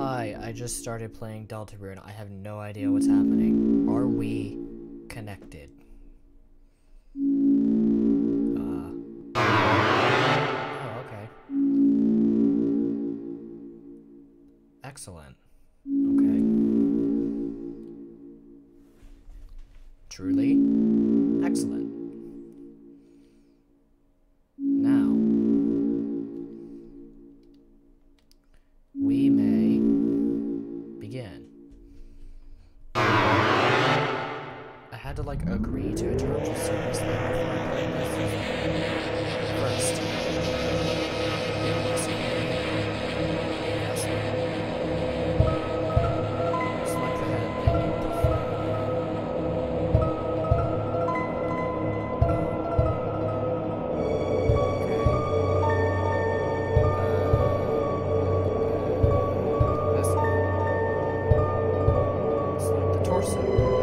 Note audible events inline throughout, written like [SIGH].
Hi, I just started playing Deltarune. I have no idea what's happening. Are we connected? Uh. Oh, okay. Excellent. Select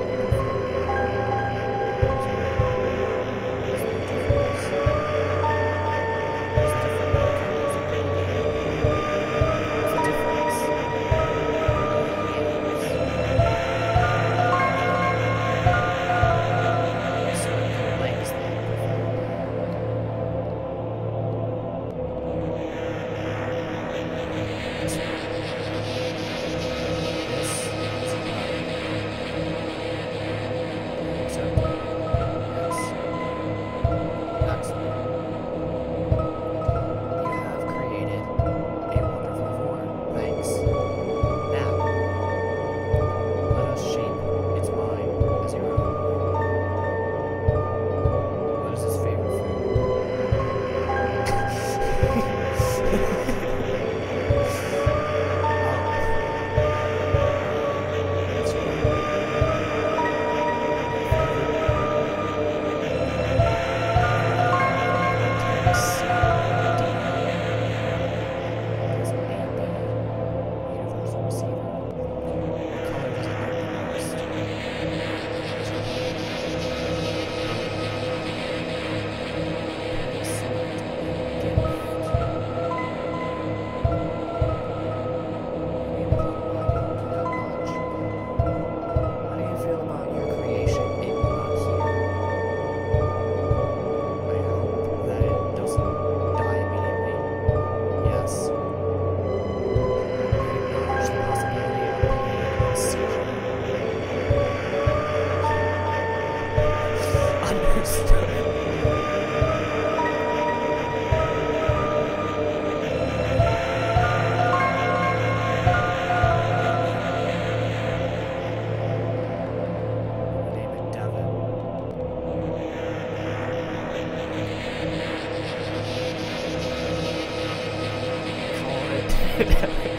definitely. [LAUGHS]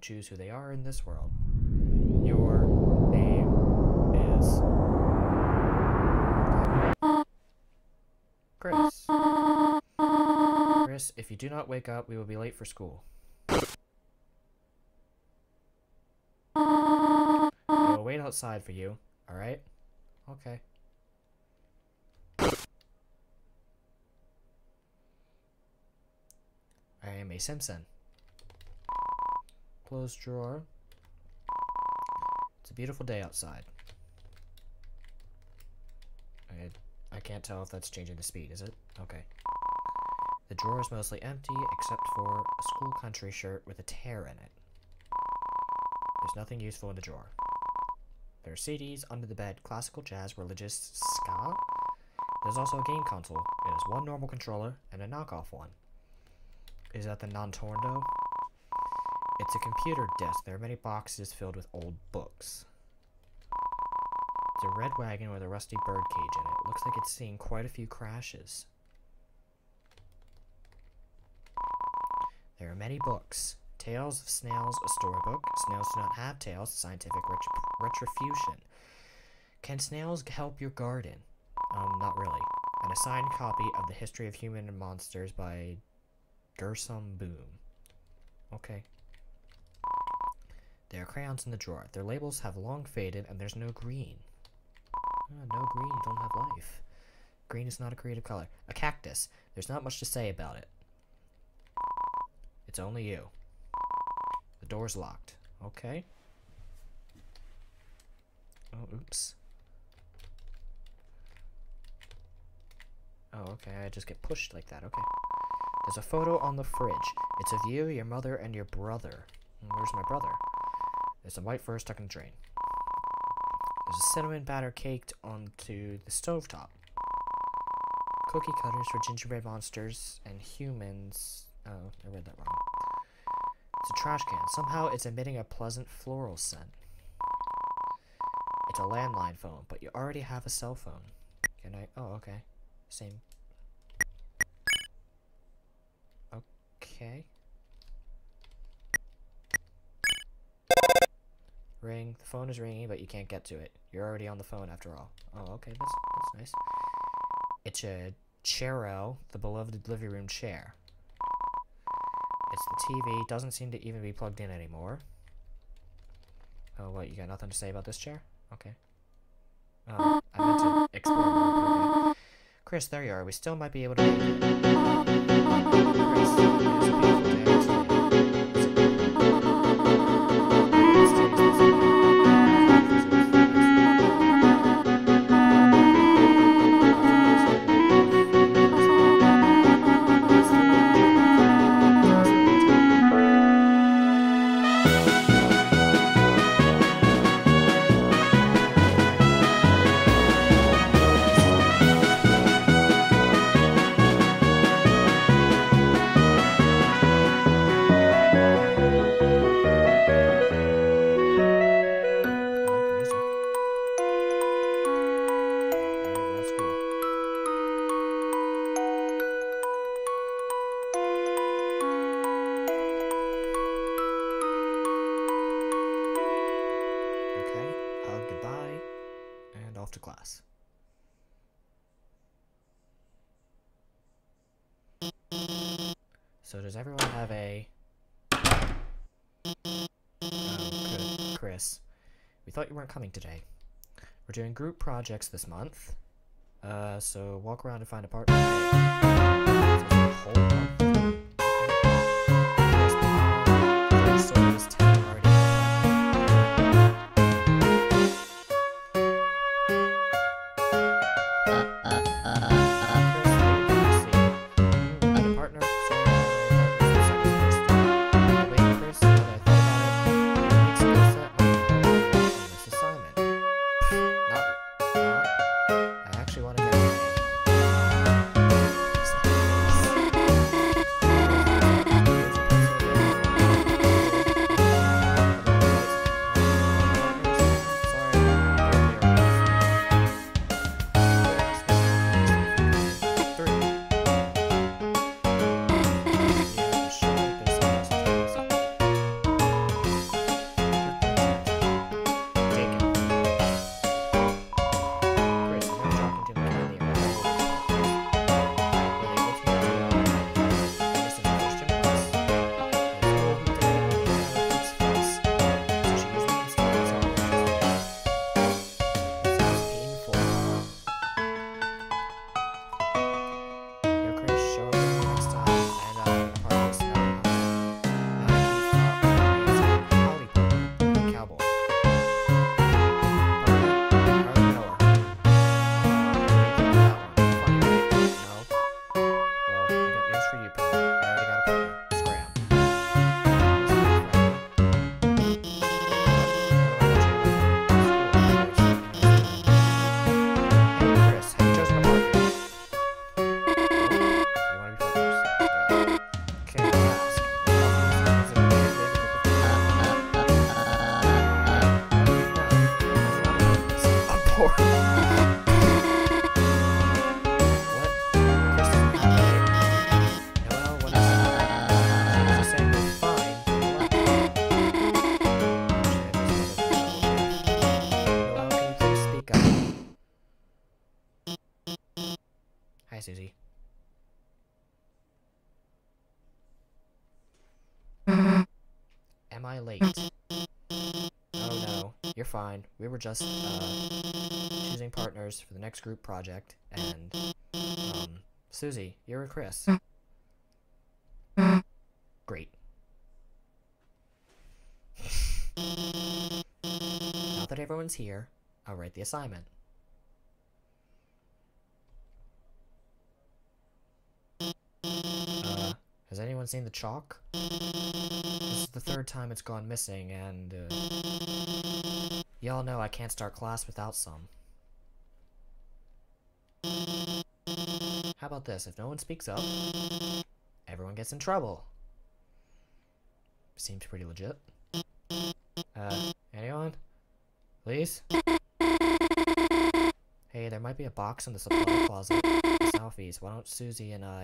Choose who they are in this world. Your name is Kris. Kris, if you do not wake up, we will be late for school. I will wait outside for you, alright? Okay. I am a Simpson. Close drawer. It's a beautiful day outside. I, I can't tell if that's changing the speed, is it? Okay. The drawer is mostly empty except for a school country shirt with a tear in it. There's nothing useful in the drawer. There are CDs under the bed, classical jazz, religious, ska. There's also a game console. It has one normal controller and a knockoff one. Is that the Nintendo? It's a computer desk. There are many boxes filled with old books. It's a red wagon with a rusty bird cage in it. Looks like it's seen quite a few crashes. There are many books. Tales of Snails, a storybook. Snails do not have tails, scientific ret. Can snails help your garden? Um, not really. An assigned copy of The History of Human and Monsters by Gerson Boom. Okay. There are crayons in the drawer. Their labels have long faded and there's no green. Oh, no green, you don't have life. Green is not a creative color. A cactus. There's not much to say about it. It's only you. The door's locked. Okay. Oh, oops. Oh, okay, I just get pushed like that, okay. There's a photo on the fridge. It's of you, your mother, and your brother. Where's my brother? There's a white fur stuck in the drain. There's a cinnamon batter caked onto the stovetop. Cookie cutters for gingerbread monsters and humans. Oh, I read that wrong. It's a trash can. Somehow it's emitting a pleasant floral scent. It's a landline phone, but you already have a cell phone. Can I? Oh, okay. Same. Okay. Ring. The phone is ringing, but you can't get to it. You're already on the phone after all. Oh, okay. That's, that's nice. It's a Chairo, the beloved living room chair. It's the TV. Doesn't seem to even be plugged in anymore. Oh, what? You got nothing to say about this chair? Okay. Oh, I meant to explore more. Okay. Kris, there you are. We still might be able to. Kris, it is a beautiful day. Weren't coming today. We're doing group projects this month. Uh, so walk around and find a partner. You're fine. We were just, uh, choosing partners for the next group project, and, um, Susie, you're with Kris. Great. now that everyone's here, I'll write the assignment. Uh, has anyone seen the chalk? This is the third time it's gone missing, and, uh, y'all know I can't start class without some. How about this? If no one speaks up, everyone gets in trouble. Seems pretty legit. Uh, anyone? Please? Hey, there might be a box in the supply closet. Southeast. Why don't Susie and I...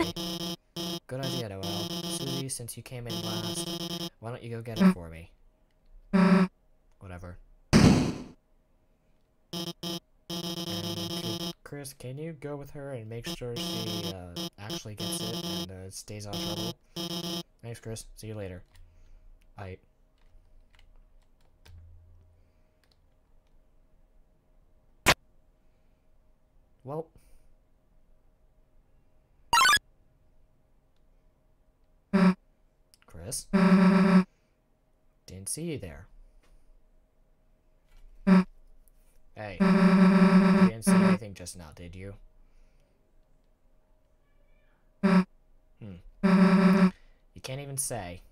Good idea, Noelle. Susie, since you came in last, why don't you go get it for me? Whatever. Kris, can you go with her and make sure she uh, actually gets it and uh, stays out of trouble? Thanks, Kris. See you later. I. Well. Kris? Didn't see you there. Hey. Didn't see anything just now, did you? Hmm. You can't even say.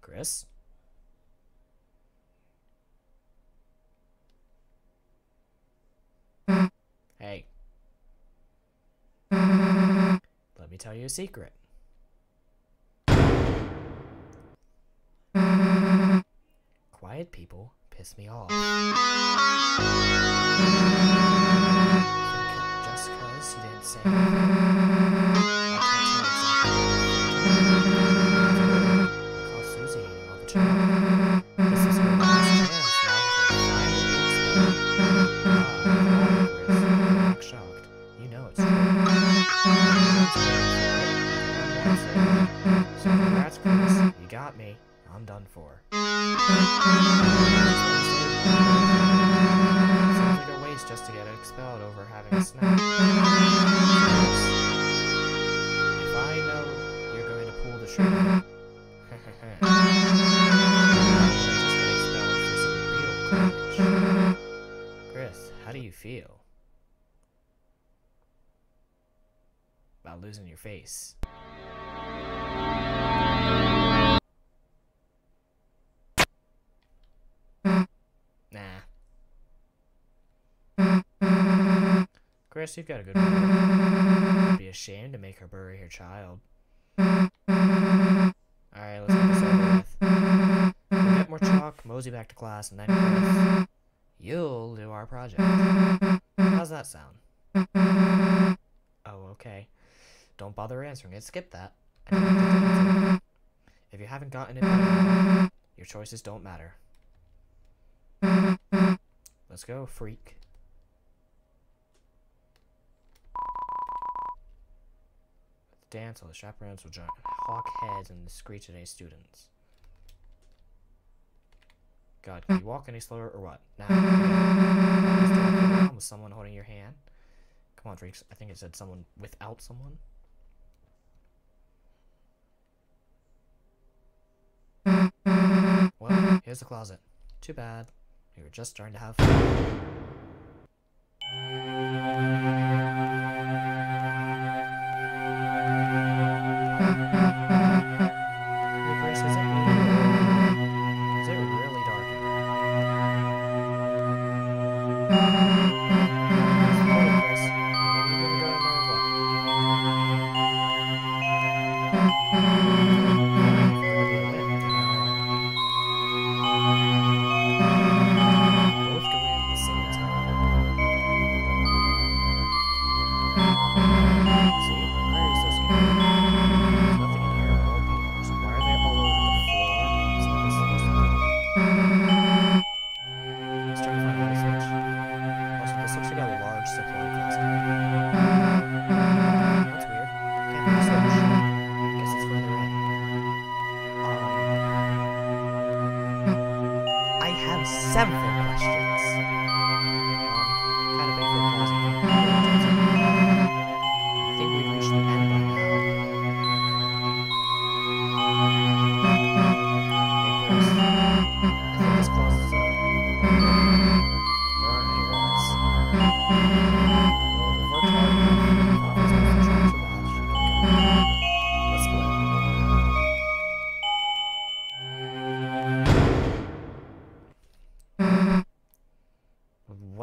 Kris? Hey. Let me tell you a secret. Quiet people piss me off. [LAUGHS] Just because you didn't say losing. Nah. Kris, you've got a good. It'd be ashamed to make her bury her child. Alright, let's get this over with. We'll get more chalk, mosey back to class, and then Kris, you'll do our project. How's that sound? Oh, okay. Don't bother answering it. Skip that. If you haven't gotten it your choices don't matter. Let's go, freak. The dance, all the chaperones will join hawk heads and screech at students. God, can you walk any slower or what? Now, with someone holding your hand. Come on, freaks. I think it said someone without someone. Here's the closet. Too bad. We were just starting to have fun. Hey,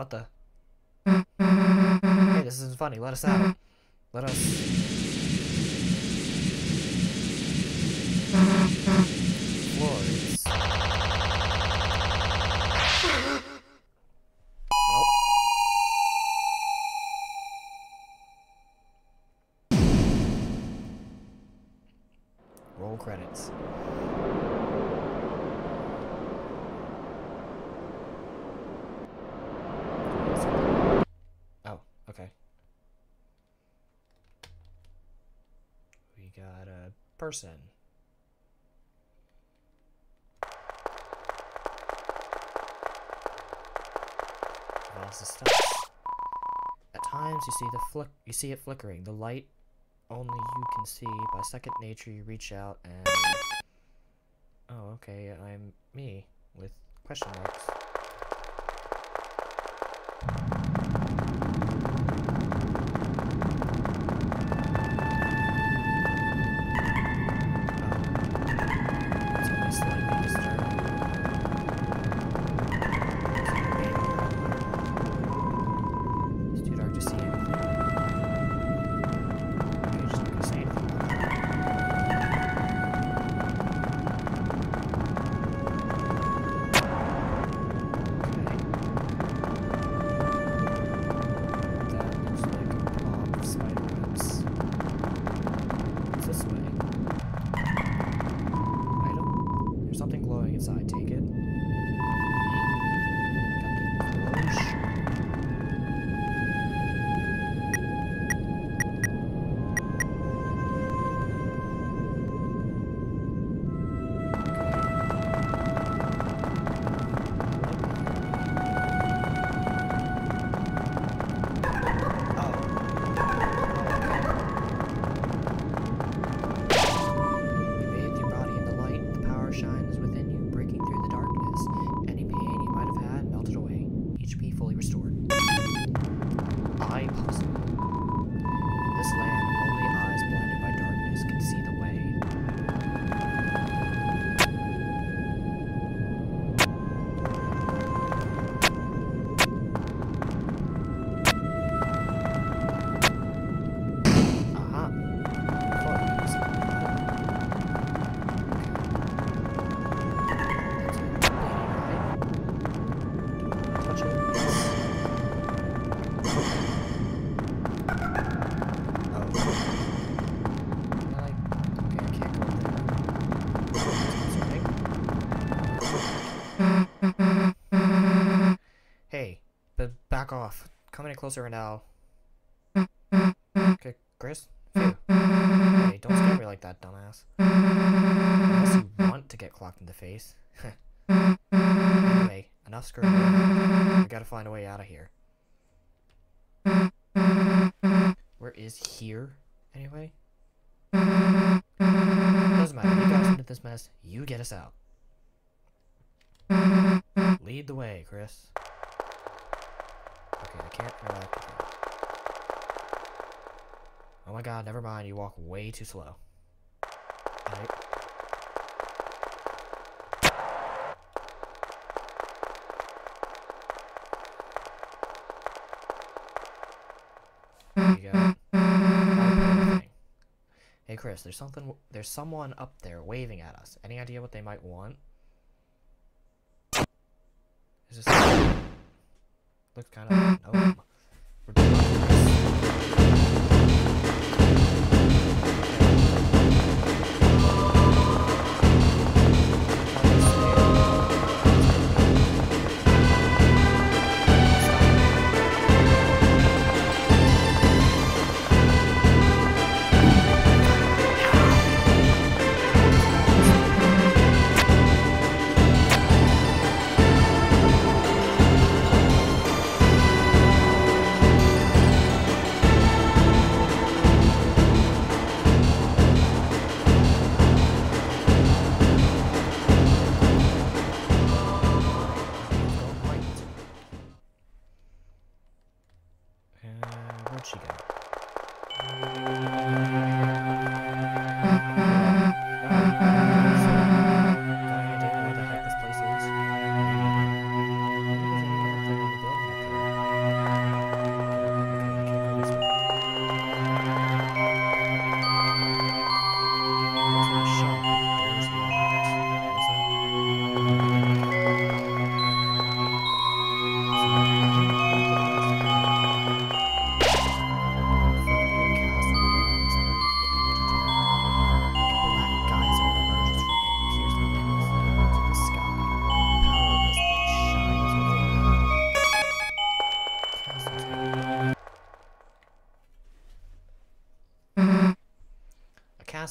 What the? [LAUGHS] Hey, this isn't funny. Let us out. Let us. Person. At times you see the flick you see it flickering. The light only you can see. By second nature you reach out and Oh, okay, I'm me with question marks. Any closer I'll. Okay, Kris? Phew. Hey, don't scare me like that, dumbass. Unless you want to get clocked in the face. anyway, enough screwing. We gotta find a way out of here. Where is here, anyway? Doesn't matter. You got us into this mess. You get us out. Lead the way, Kris. I can't interact with you. Oh my god, never mind. You walk way too slow. Hey Kris, there's something. There's someone up there waving at us. Any idea what they might want? Is this? Looks kind of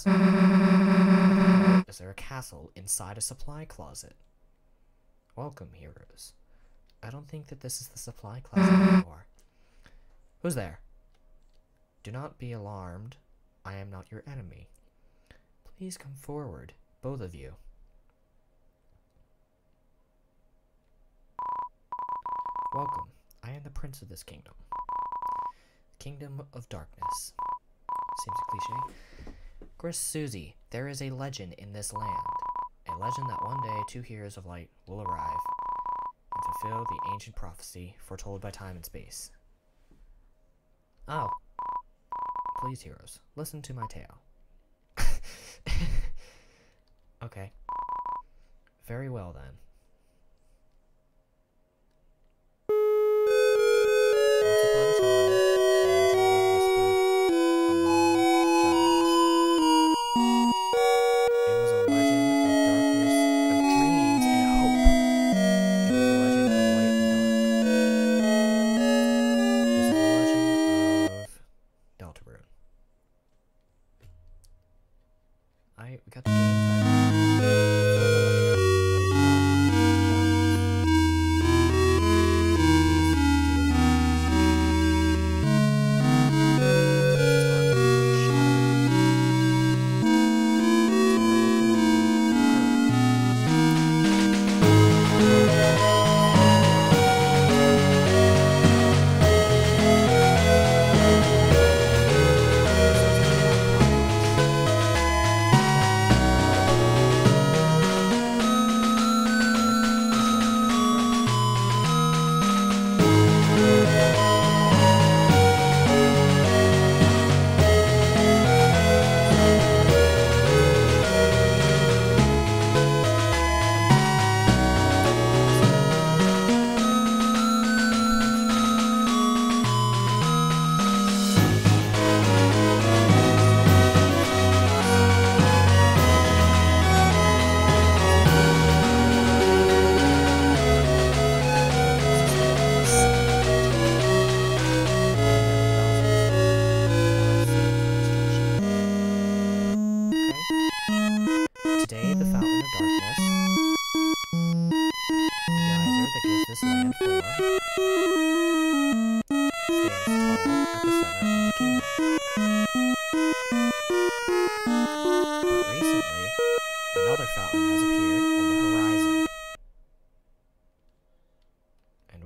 castle. Is there a castle inside a supply closet? Welcome, heroes. I don't think that this is the supply closet anymore. Who's there? Do not be alarmed. I am not your enemy. Please come forward, both of you. Welcome. I am the prince of this kingdom. Kingdom of Darkness. Seems a cliche. Kris Susie, there is a legend in this land. A legend that one day two heroes of light will arrive and fulfill the ancient prophecy foretold by time and space. Oh. Please, heroes, listen to my tale. [LAUGHS] okay. Very well then.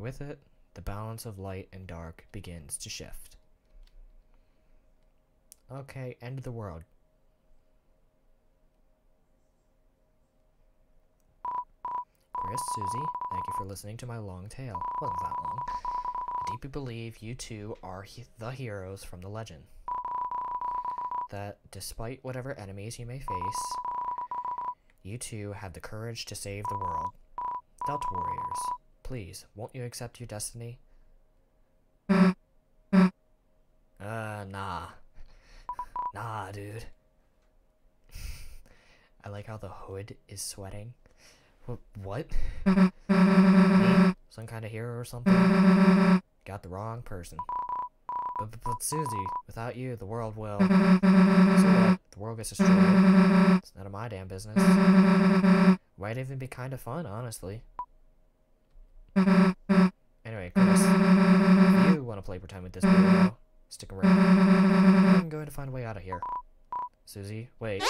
With it, the balance of light and dark begins to shift. Okay, end of the world. Kris, Susie, thank you for listening to my long tale. Wasn't that long. I deeply believe you two are he- the heroes from the legend. That despite whatever enemies you may face, you two have the courage to save the world. Delta Warriors, please, won't you accept your destiny? Uh, nah. Nah, dude. [LAUGHS] I like how the hood is sweating. Wh- What? Me? Some kind of hero or something? Got the wrong person. But, but, but Susie, without you, the world will. So what? The world gets destroyed. It's none of my damn business. Might even be kind of fun, honestly. Want to play pretend with this stick around. I'm going to find a way out of here. Susie, wait.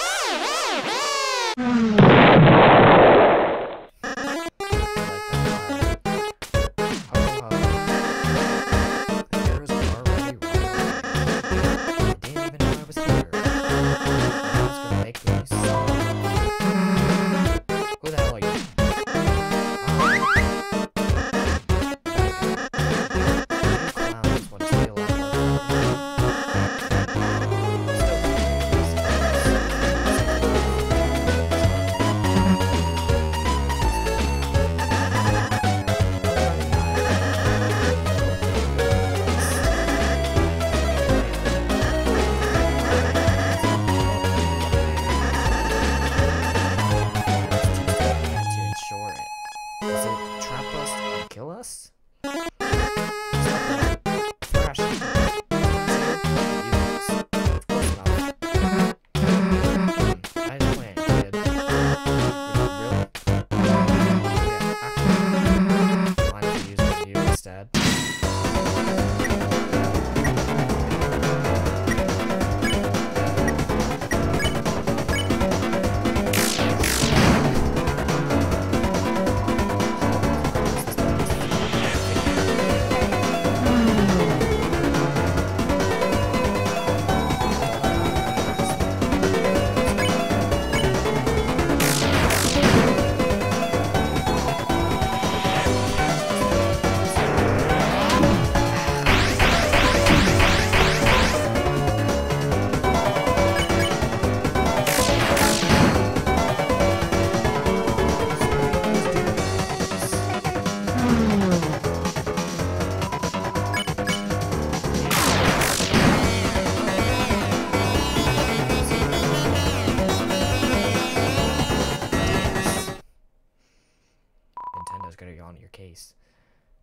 Very on your case.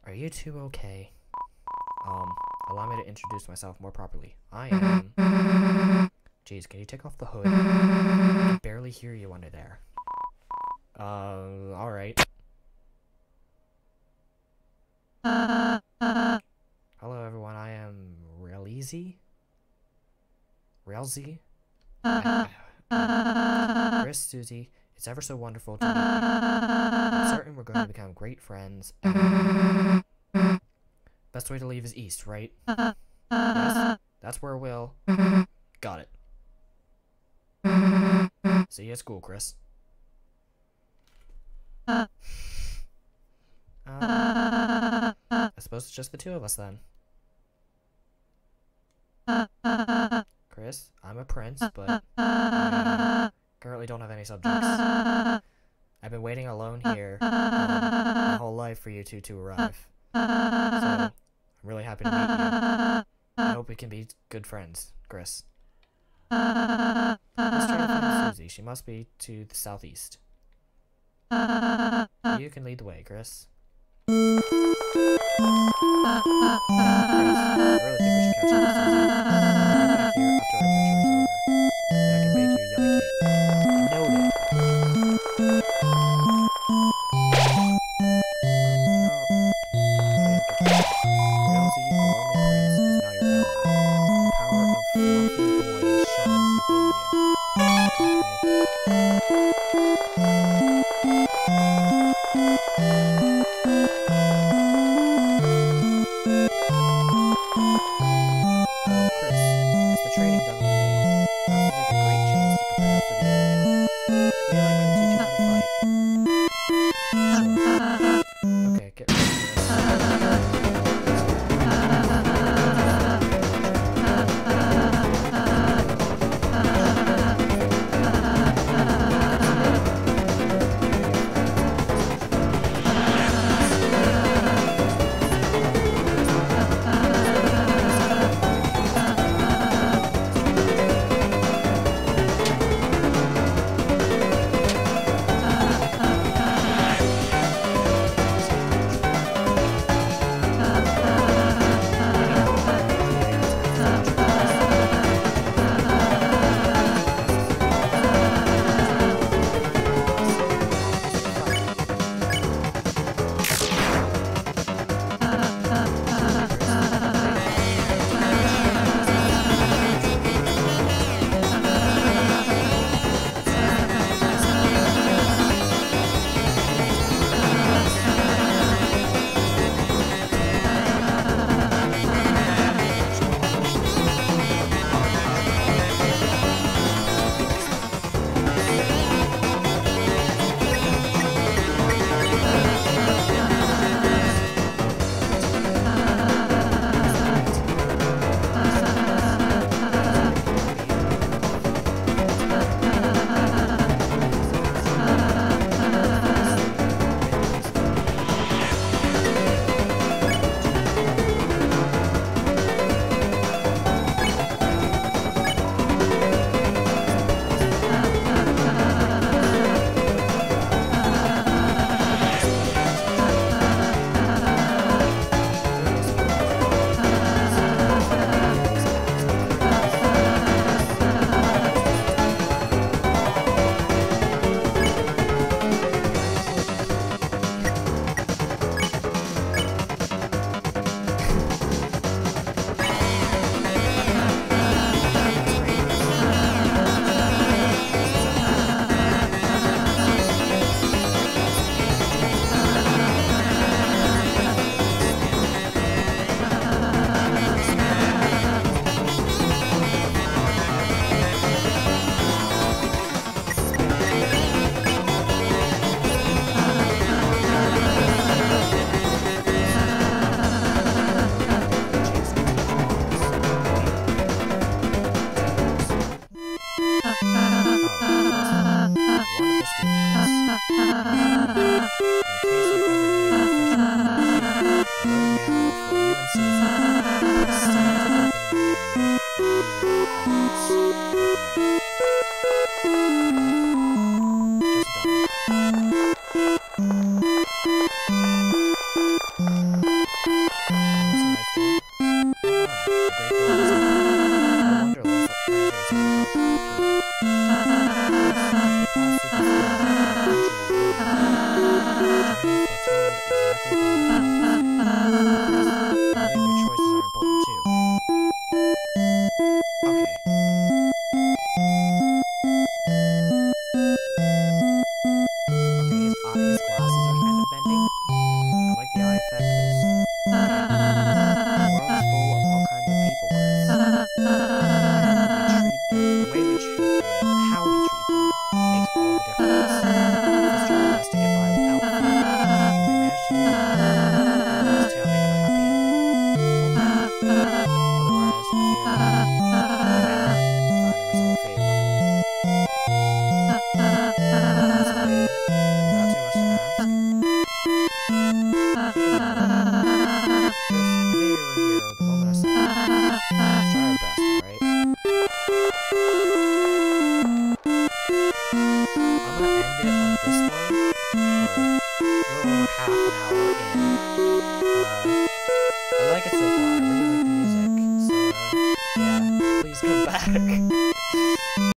Are you two okay? Um, allow me to introduce myself more properly. I am. Jeez, can you take off the hood? I can barely hear you under there. Uh, alright. Hello everyone, I am Realizy? Realzy? Kris, Susie, it's ever so wonderful to meet you. I'm certain we're going to become great friends. Best way to leave is east, right? Yes, that's where we'll. Got it. See you at school, Kris. Uh, I suppose it's just the two of us then. Kris, I'm a prince, but I currently don't have any subjects. I've been waiting alone here um, my whole life for you two to arrive. So, I'm really happy to meet you. I hope we can be good friends, Kris. Let's try to find Susie. She must be to the southeast. You can lead the way, Kris. I really think we should catch up with Susie.